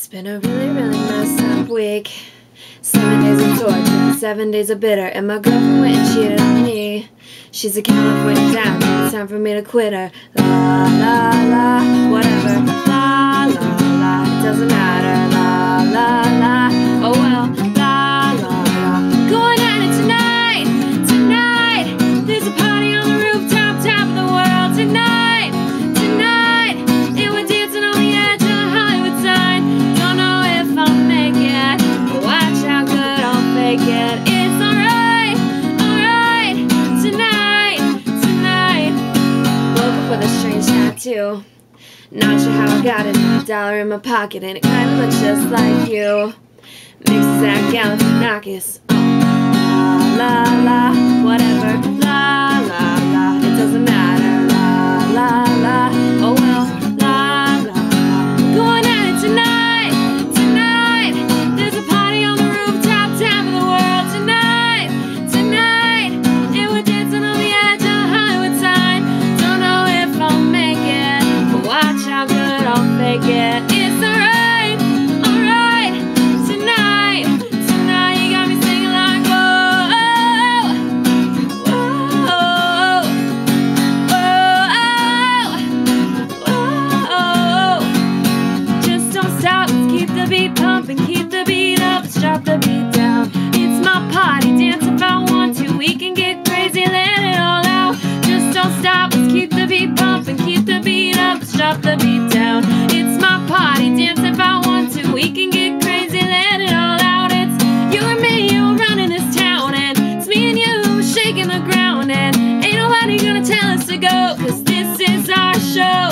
It's been a really, really messed up week. Seven days of torture, seven days of bitter, and my girlfriend went and cheated on me. She's a California town, it's time for me to quit her. La la la, whatever. La, too. Not sure how I got a dollar in my pocket, and it kinda looks just like you. Mix that gallon to knock us. Oh, uh, la la, whatever, la la. beat pumping, keep the beat up, let's drop the beat down. It's my party, dance if I want to. We can get crazy, let it all out. Just don't stop, let's keep the beat pumping, keep the beat up, let's drop the beat down. It's my party, dance if I want to. We can get crazy, let it all out. It's you and me, you running this town, and it's me and you shaking the ground, and ain't nobody gonna tell us to go, cause this is our show.